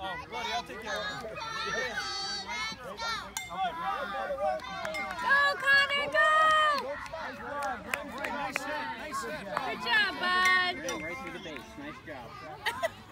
Oh, Bloody, I'll take care of it. Go, Connor, go! Nice set, nice set. Good job, bud. Right through the base. Nice job.